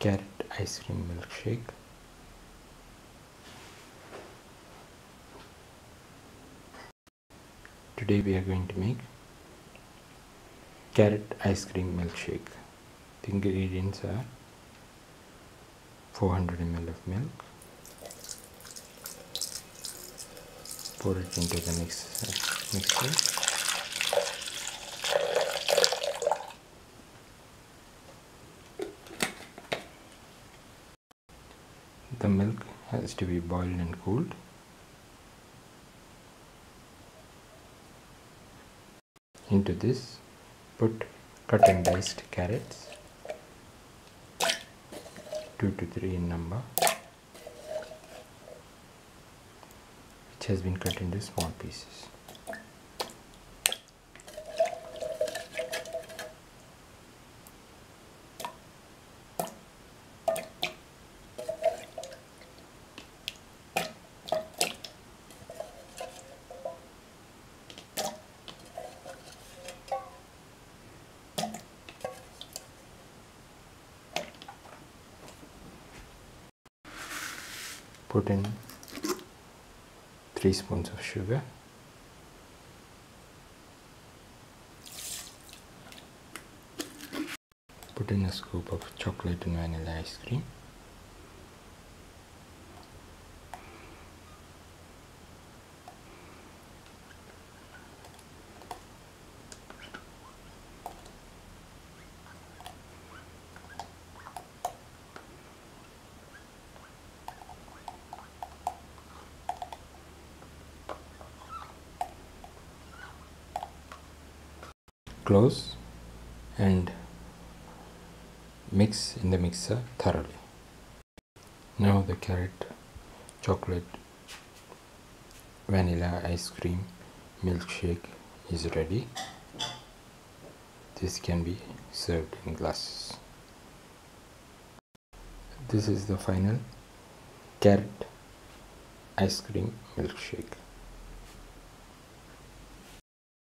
carrot ice cream milkshake. Today we are going to make carrot ice cream milkshake. The ingredients are 400 ml of milk pour it into the mix, uh, mixer the milk has to be boiled and cooled. Into this put cut and diced carrots 2 to 3 in number which has been cut into small pieces put in 3 spoons of sugar. Put in a scoop of chocolate and vanilla ice cream close and mix in the mixer thoroughly. Now the carrot, chocolate, vanilla ice cream milkshake is ready. This can be served in glasses. This is the final carrot ice cream milkshake.